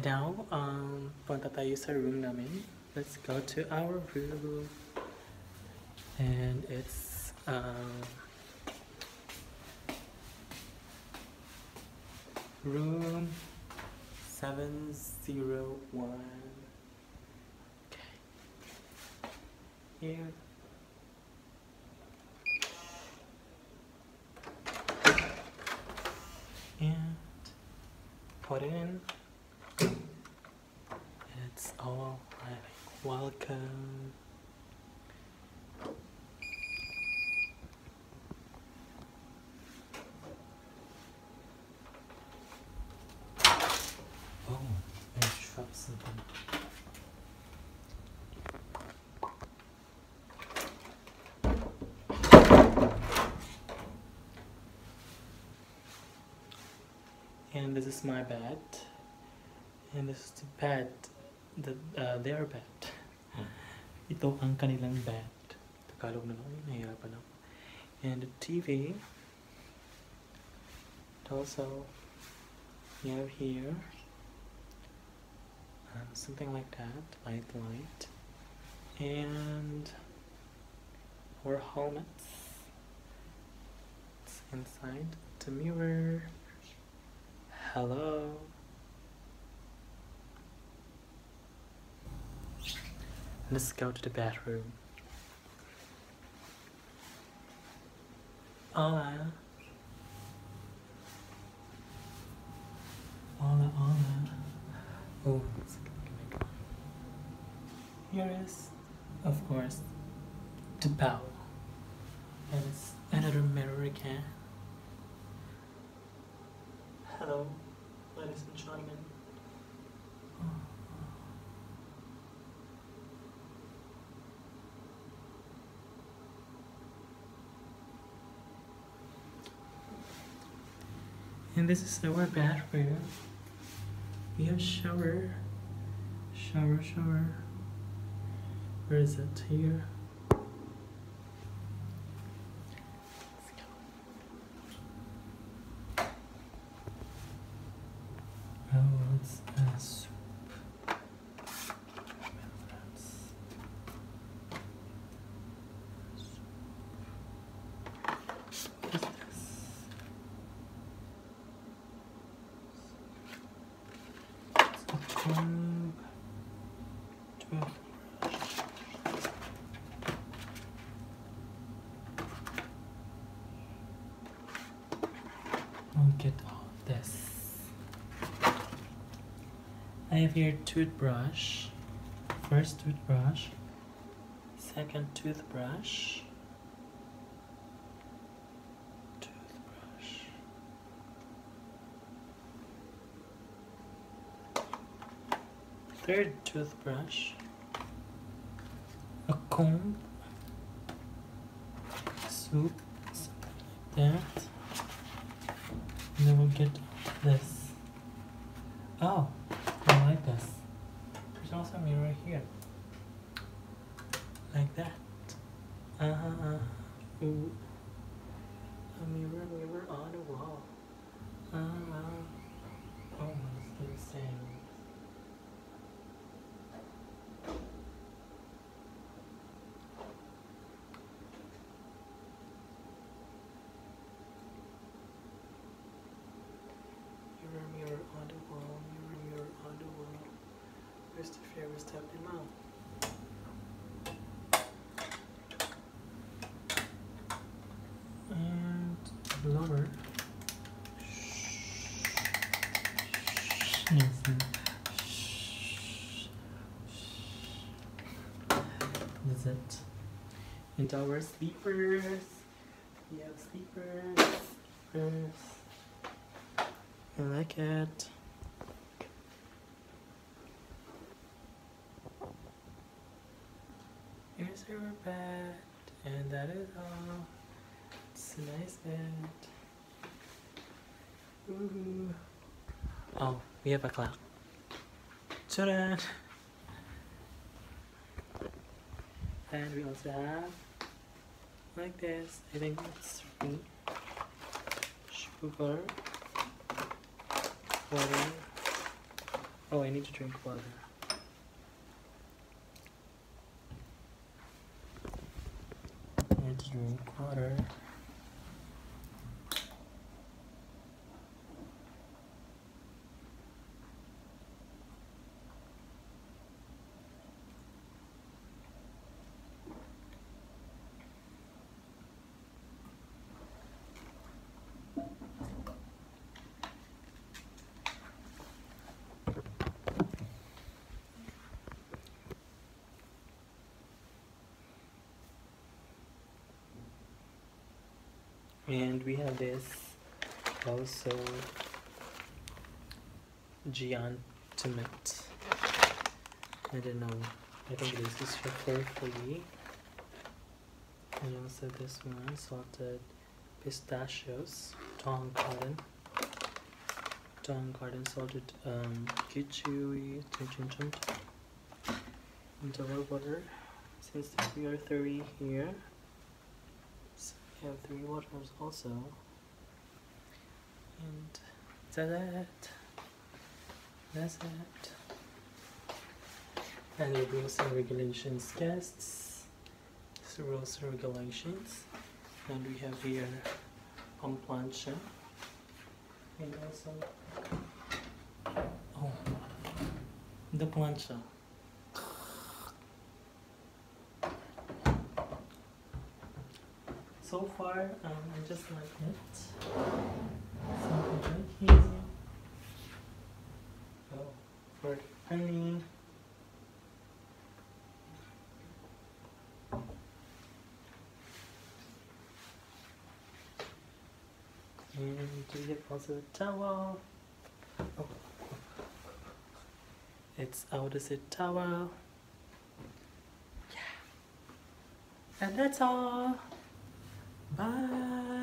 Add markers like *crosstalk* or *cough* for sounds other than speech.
And now, um, punta tayo sa room namin. Let's go to our room. And it's, um, room 701. Okay. Here. And put it in. All welcome. Oh. And this is my bed. And this is the bed, the, uh, their bed. *laughs* Ito ang kanilang bed. Tagalog na lang, nahihirapan ako. And the TV. Also, you have here um, something like that, light, light, and our helmets. It's inside the mirror. Hello. Let's go to the bathroom. Hola. Hola, hola. Oh. Here is, of course, the bow. And it's another mirror again. Hello, And this is our bathroom. We have shower. Shower, shower. Where is it? Here. Let's go. Oh, it's a soup. Well, that's- What is this? All this. I have here toothbrush. First toothbrush. Second. Toothbrush. Third toothbrush. A comb. Soup. Something like that. And then we'll get this. Oh, I like this. There's also a mirror here. Like that. Uh huh. Uh, ooh. A mirror, mirror on the wall. Uh huh. Almost the same. Mirror, mirror on the wall, mirror, mirror on the wall. Where's the fairy step in mouth? And lower. Yes. That's it. And our sleepers. We have. Sleepers. I like it. Here's our bed, and that is all. It's a nice bed. Ooh. Oh, we have a clock. Ta-da! And we also have like this. I think it's free. Sugar water, Oh, I need to drink water. I need to drink water. And we have this also Giantimate. I don't know. I think this is for free. And also this one, salted pistachios, Tong Garden. Tong Garden salted um kichui kichewy chim double butter. Since we are three here, have three waters also. And it. That's it. And the rules and regulations guests. So rules and regulations. And we have here on plancha. And also oh the plancha. So far, um, I just like it. Something right here. Oh, for honey. And we have also a towel. Oh. It's out as a towel. Yeah. And that's all. Bye.